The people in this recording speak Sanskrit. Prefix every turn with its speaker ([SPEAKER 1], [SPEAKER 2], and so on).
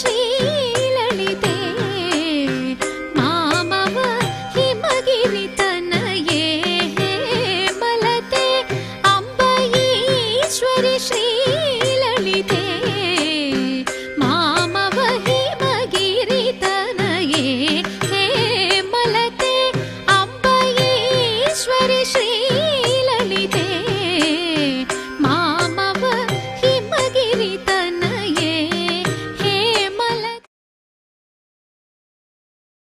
[SPEAKER 1] श्रीलिते माम हिमगिनि तनयेलते अम्बी श्री